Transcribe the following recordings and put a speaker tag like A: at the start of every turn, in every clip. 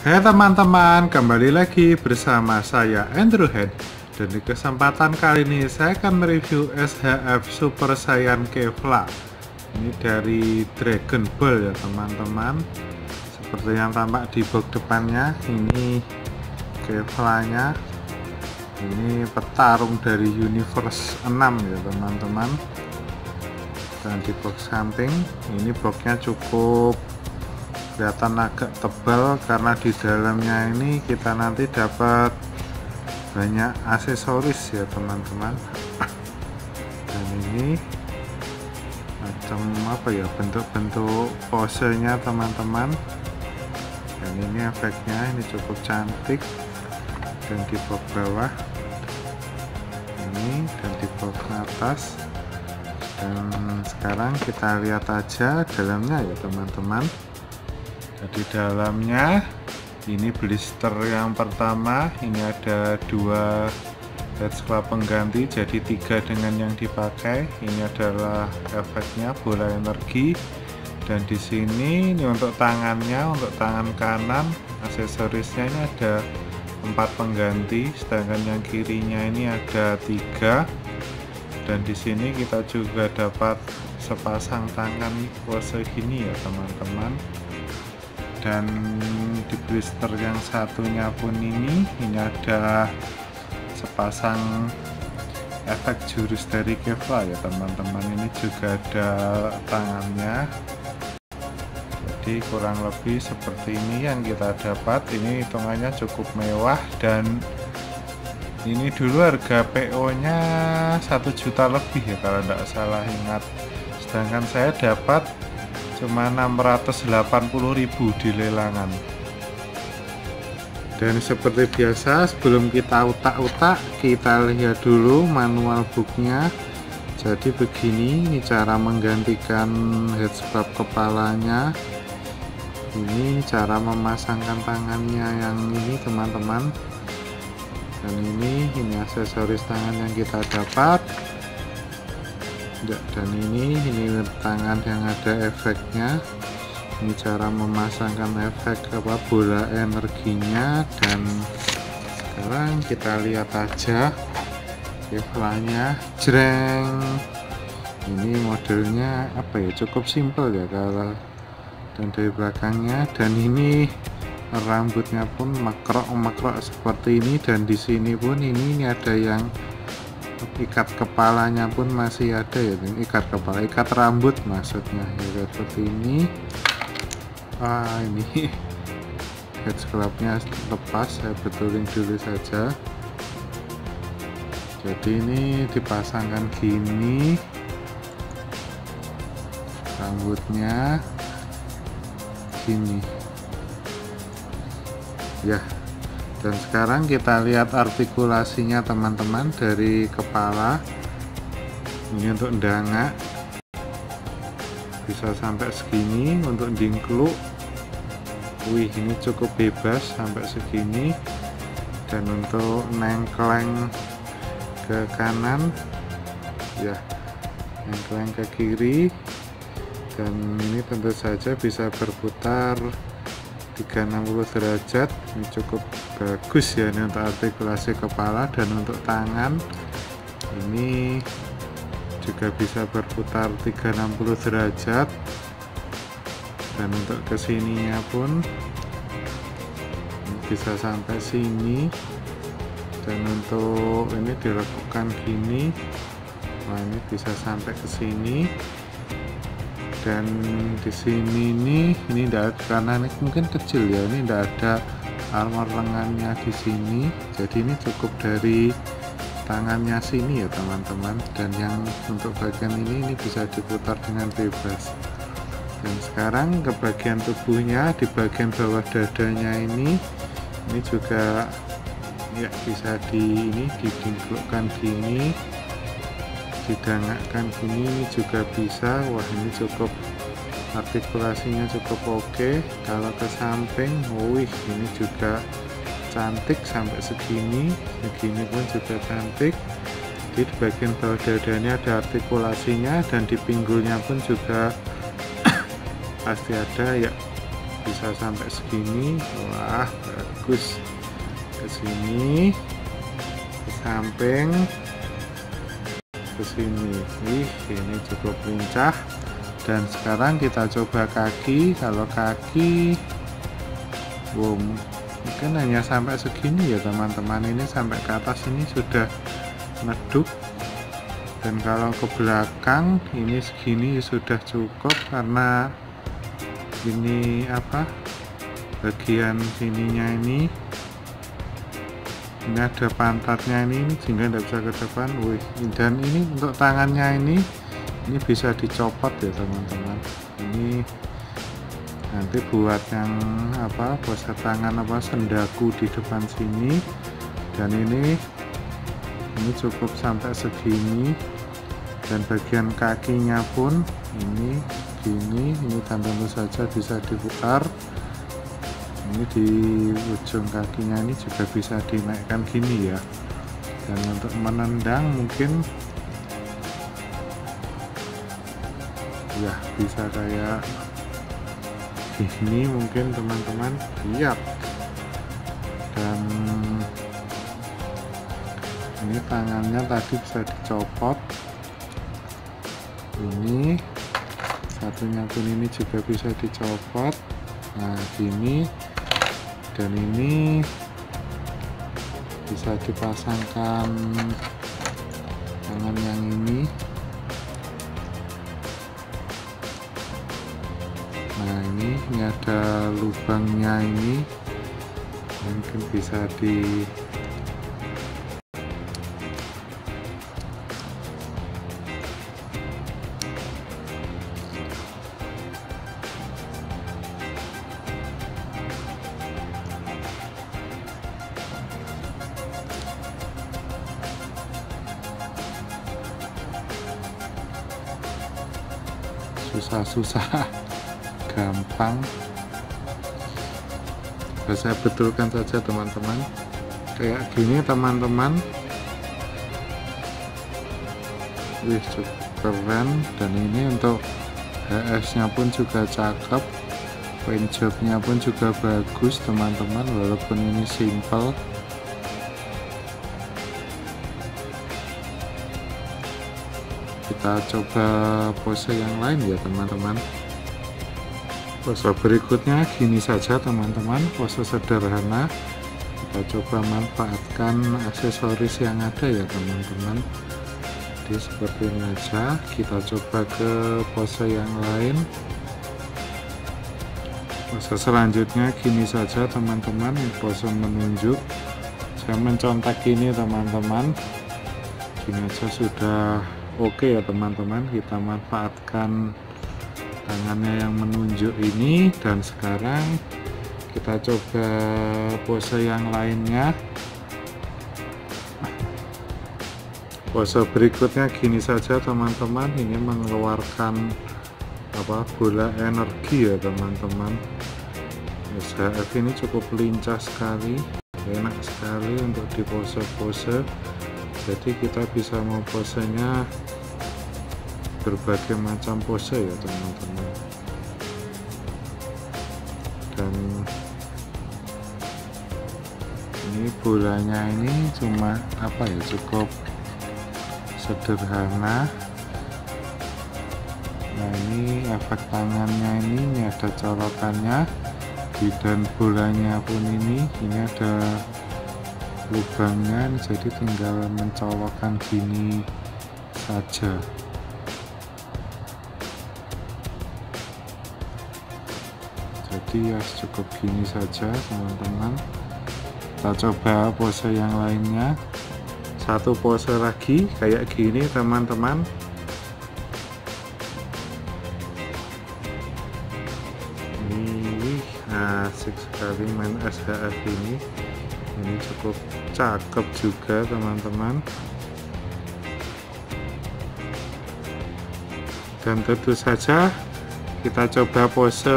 A: Hai teman-teman, kembali lagi bersama saya Andrew Head. Dan di kesempatan kali ini saya akan mereview SHF Super Saiyan Kevlar. Ini dari Dragon Ball ya teman-teman. Seperti yang tampak di box depannya ini Kevlarnya. Ini petarung dari Universe 6 ya teman-teman. Dan di box samping ini boxnya cukup kelihatan agak tebal karena di dalamnya ini kita nanti dapat banyak aksesoris ya teman-teman. Dan ini macam apa ya bentuk-bentuk posenya teman-teman. Dan ini efeknya ini cukup cantik. Dan di box bawah ini dan di box atas. Dan sekarang kita lihat aja dalamnya ya teman-teman jadi dalamnya. Ini blister yang pertama. Ini ada dua head club pengganti jadi tiga dengan yang dipakai. Ini adalah efeknya bola energi. Dan di sini ini untuk tangannya untuk tangan kanan aksesorisnya ini ada empat pengganti sedangkan yang kirinya ini ada tiga. Dan di sini kita juga dapat sepasang tangan pose gini ya teman-teman dan di blister yang satunya pun ini ini ada sepasang efek jurus dari Kevlar ya teman-teman. Ini juga ada tangannya. Jadi kurang lebih seperti ini yang kita dapat. Ini hitungannya cukup mewah dan ini dulu harga PO nya satu juta lebih ya kalau tidak salah ingat. Sedangkan saya dapat cuma 680.000 di lelangan dan seperti biasa sebelum kita utak-utak kita lihat dulu manual booknya. Jadi begini ini cara menggantikan headstrap kepalanya. Ini cara memasangkan tangannya yang ini teman-teman. Dan ini ini aksesoris tangan yang kita dapat ya, dan ini ini tangan yang ada efeknya. Ini cara memasangkan efek apa bola energinya. Dan sekarang kita lihat aja kevlarnya jreng. Ini modelnya apa ya? Cukup simple ya kalau dan dari belakangnya. Dan ini rambutnya pun makrok-makrok seperti ini. Dan di sini pun ini, ini ada yang ikat kepalanya pun masih ada ya ikat kepala ikat rambut maksudnya. Ya seperti ini. Ah ini. Head scrubnya lepas saya betulin dulu saja. Jadi ini dipasangkan gini. Rambutnya gini. Ya dan sekarang kita lihat artikulasinya teman-teman dari kepala. Ini untuk danga bisa sampai segini untuk dingkluk. Wih ini cukup bebas sampai segini. Dan untuk nengkleng ke kanan. Ya nengkleng ke kiri. Dan ini tentu saja bisa berputar 360 derajat. Ini cukup bagus ya ini untuk artikulasi kepala dan untuk tangan. Ini juga bisa berputar 360 derajat. Dan untuk ke sininya pun bisa sampai sini. Dan untuk ini dilakukan gini. Nah ini bisa sampai ke sini dan di sini ini ini tidak karena ini mungkin kecil ya ini tidak ada armor lengannya di sini. Jadi ini cukup dari tangannya sini ya teman-teman. Dan yang untuk bagian ini ini bisa diputar dengan bebas. Dan sekarang ke bagian tubuhnya di bagian bawah dadanya ini ini juga ya bisa di ini didingklukkan gini didangakkan gini juga bisa. Wah ini cukup artikulasinya cukup oke. Kalau ke samping wih ini juga cantik sampai segini. Segini pun juga cantik. Di bagian bawah dadanya ada artikulasinya dan di pinggulnya pun juga pasti ada ya. Bisa sampai segini. Wah bagus. Ke sini ke samping ke sini. Wih ini cukup lincah dan sekarang kita coba kaki. Kalau kaki wow mungkin hanya sampai segini ya teman-teman. Ini sampai ke atas ini sudah meduk dan kalau ke belakang ini segini sudah cukup karena ini apa? Bagian sininya ini ini ada pantatnya ini, sehingga tidak bisa ke depan. Wih dan ini untuk tangannya ini ini bisa dicopot ya teman-teman. Ini nanti buat yang apa pose tangan apa sendaku di depan sini. Dan ini ini cukup sampai segini. Dan bagian kakinya pun ini gini ini tentu saja bisa diputar ini di ujung kakinya ini juga bisa dinaikkan gini ya. Dan untuk menendang mungkin ya bisa kayak gini mungkin teman-teman. Lihat dan ini tangannya tadi bisa dicopot. Ini satunya pun ini juga bisa dicopot. Nah gini dan ini bisa dipasangkan tangan yang ini. Nah ini ini ada lubangnya ini. Mungkin bisa di susah-susah. Gampang. Saya betulkan saja teman-teman. Kayak gini teman-teman. Wih keren. Dan ini untuk HS nya pun juga cakep. Paint job nya pun juga bagus teman-teman. Walaupun ini simple kita coba pose yang lain ya teman-teman. Pose berikutnya gini saja teman-teman pose sederhana. Kita coba manfaatkan aksesoris yang ada ya teman-teman. Jadi seperti ini aja. Kita coba ke pose yang lain. Pose selanjutnya gini saja teman-teman. Pose menunjuk. Saya mencontak ini teman-teman. Gini aja sudah oke ya teman-teman kita manfaatkan tangannya yang menunjuk ini. Dan sekarang kita coba pose yang lainnya. Pose berikutnya gini saja teman-teman. Ini mengeluarkan apa bola energi ya teman-teman. SHF ini cukup lincah sekali enak sekali untuk di pose-pose jadi kita bisa mau posenya berbagai macam pose ya teman-teman. Dan ini bolanya ini cuma apa ya cukup sederhana. Nah ini efek tangannya ini ini ada colokannya. Dan bolanya pun ini ini ada lubangnya jadi tinggal mencolokkan gini saja. Jadi ya cukup gini saja teman-teman. Kita coba pose yang lainnya. Satu pose lagi kayak gini teman-teman. Ini asik sekali main SHF ini. Ini cukup cakep juga teman-teman. Dan tentu saja kita coba pose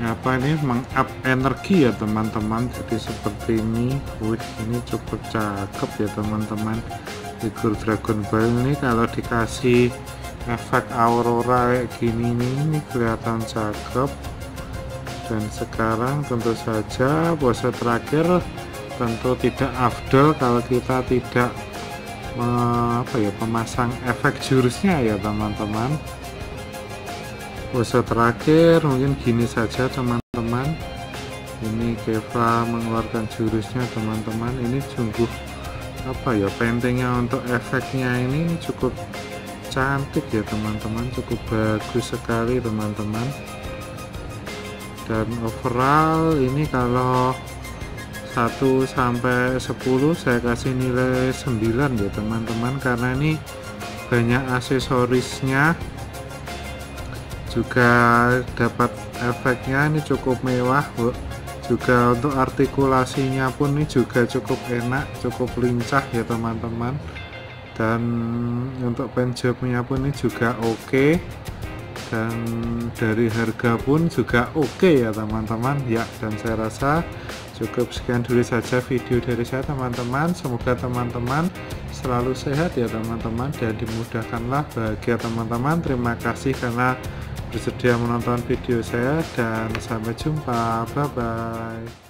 A: apa ini mengup energi ya teman-teman. Jadi seperti ini. Wih ini cukup cakep ya teman-teman. Figur Dragon Ball ini kalau dikasih efek aurora kayak gini nih ini kelihatan cakep. Dan sekarang tentu saja pose terakhir tentu tidak afdol kalau kita tidak apa ya pemasang efek jurusnya ya teman-teman. Pose terakhir mungkin gini saja teman-teman. Ini Keva mengeluarkan jurusnya teman-teman. Ini sungguh apa ya pentingnya untuk efeknya ini cukup cantik ya teman-teman. Cukup bagus sekali teman-teman. Dan overall ini kalau 1 sampai 10 saya kasih nilai 9 ya teman-teman. Karena ini banyak aksesorisnya. Juga dapat efeknya ini cukup mewah juga untuk artikulasinya pun ini juga cukup enak cukup lincah ya teman-teman. Dan untuk penjobnya pun ini juga oke. Okay. dan dari harga pun juga oke okay ya teman-teman. Ya dan saya rasa cukup sekian dulu saja video dari saya teman-teman. Semoga teman-teman selalu sehat ya teman-teman dan dimudahkanlah bahagia teman-teman. Terima kasih karena bersedia menonton video saya dan sampai jumpa. Bye bye